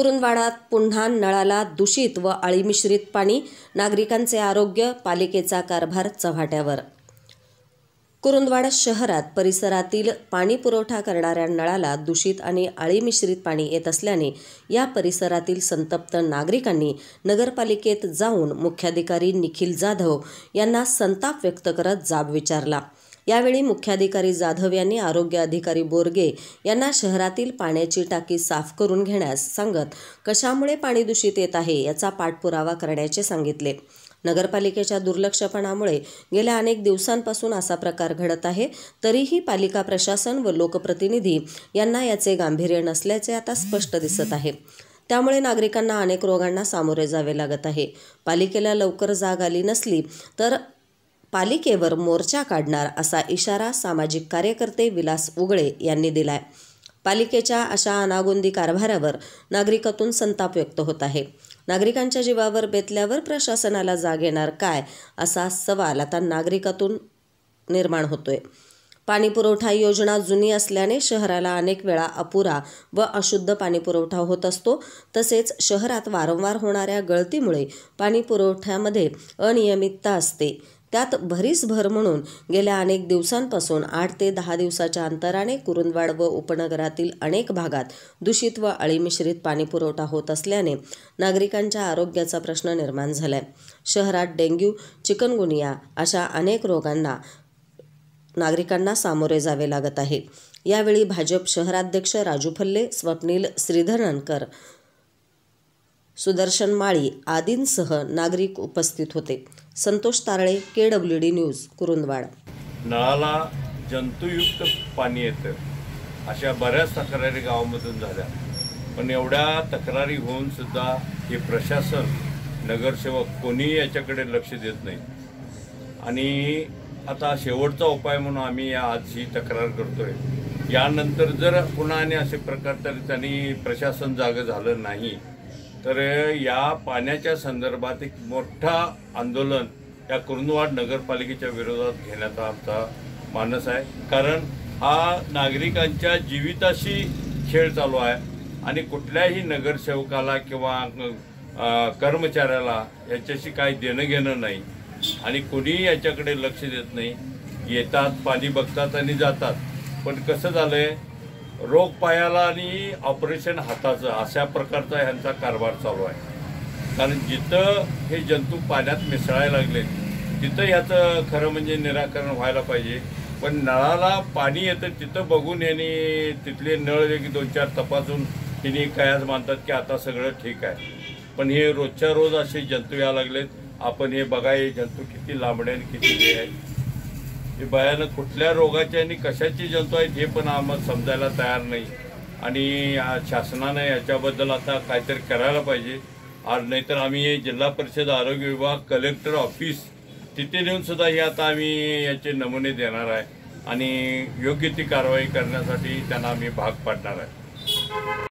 कुरुंदवाडात पुन्हा नळाला दूषित व अळीमिश्रित पाणी नागरिकांचे आरोग्य पालिकेचा कारभार चव्हाट्यावर. कुरुंदवाड शहरात परिसरातील पाणी पुरवठा करणाऱ्या नळाला दूषित आणि अळीमिश्रित पाणी येत असल्याने या परिसरातील संतप्त नागरिकांनी नगरपालिकेत जाऊन मुख्याधिकारी निखिल जाधव यांना संताप व्यक्त करत जाब विचारला. यावेळी मुख्याधिकारी जाधव यांनी आरोग्य अधिकारी बोरगे यांना शहरातील पाण्याची टाकी साफ करून घेण्यास सांगत कशामुळे पाणी दूषित येत आहे याचा पाठपुरावा करण्याचे सांगितले. नगरपालिकेच्या दुर्लक्षपणामुळे गेल्या अनेक दिवसांपासून असा प्रकार घडत आहे तरीही पालिका प्रशासन व लोकप्रतिनिधी यांना याचे गांभीर्य नसल्याचे आता स्पष्ट दिसत आहे. त्यामुळे नागरिकांना अनेक रोगांना सामोरे जावे लागत आहे. पालिकेला लवकर जाग आली नसली तर पालिकेवर मोर्चा काढणार असा इशारा सामाजिक कार्यकर्ते विलास उगळे यांनी दिलाय. पालिकेच्या अशा अनागोंदी कारभारावर नागरिकातून संताप व्यक्त होत आहे. नागरिकांच्या जीवावर बेतल्यावर प्रशासनाला जाग येणार काय असा सवाल आता नागरिकातून निर्माण होतोय. पाणीपुरवठा योजना जुनी असल्याने शहराला अनेक वेळा अपुरा व अशुद्ध पाणीपुरवठा होत असतो. तसेच शहरात वारंवार होणाऱ्या गळतीमुळे पाणीपुरवठ्यामध्ये अनियमितता असते. त्यात भरीस भर म्हणून गेल्या अनेक दिवसांपासून आठ ते दहा दिवसाच्या अंतराने कुरुंदवाड व उपनगरातील अनेक भागात दूषित व अळीमिश्रित पाणीपुरवठा होत असल्याने नागरिकांच्या आरोग्याचा प्रश्न निर्माण झालाय. शहरात डेंग्यू चिकनगुनिया अशा अनेक रोगांना नागरिकांना सामोरे जावे लागत आहे. यावेळी भाजप शहराध्यक्ष राजू फल्ले स्वप्नील श्रीधरनकर सुदर्शन माळी आदींसह नागरिक उपस्थित होते. Santosh Tarale K W D news Kurundwad. नळाला जंतुयुक्त पाणी येतं. अशा बऱ्याच तक्रारी गावामधून झाल्या. पण एवढ्या तक्रारी होऊन सुद्धा हे प्रशासन नगरसेवक कोणीही याच्याकडे लक्ष देत नाही. आणि आता शेवटचा उपाय म्हणून आम्ही या आज ही तक्रार करतोय. यानंतर जर पुन्हा आणि असे प्रकार तरी त्यांनी प्रशासन जागं झालं नाही तर या पाण्याच्या संदर्भात एक मोठा आंदोलन या कुरुंदवाड नगरपालिकेच्या विरोधात घेण्याचा आमचा मानस आहे. कारण हा नागरिकांच्या जीविताशी खेळ चालू आहे आणि कुठल्याही नगरसेवकाला किंवा कर्मचाऱ्याला याच्याशी काही देणं घेणं नाही आणि कोणीही याच्याकडे लक्ष देत नाही. येतात पाणी बघतात आणि जातात. पण कसं झालं आहे रोग पायाला आणि ऑपरेशन हाताचं अशा प्रकारचा ह्यांचा कारभार चालू आहे. कारण जिथं हे जंतू पाण्यात मिसळायला लागले तिथं ह्याचं खरं म्हणजे निराकरण व्हायला पाहिजे. पण नळाला पाणी येतं तिथं बघून यांनी तिथले नळ एक दोन चार तपासून तिने काय आज मानतात की आता सगळं ठीक आहे. पण हे रोजच्या रोज असे जंतू यायला लागलेत. आपण हे बघा हे जंतू किती लांबडे आणि किती हे आहेत. हे भयानक कुठल्या रोगाचे आणि कशाचे जंतू आहेत हे पण आम्हाला समजायला तयार नाही. आणि शासनानं याच्याबद्दल आता काहीतरी करायला पाहिजे. आज नाहीतर आम्ही जिल्हा परिषद आरोग्य विभाग कलेक्टर ऑफिस तिथे नेऊन सुद्धा हे आता आम्ही याचे नमुने देणार आहे. आणि योग्य ती कारवाई करण्यासाठी त्यांना आम्ही भाग पाडणार आहे.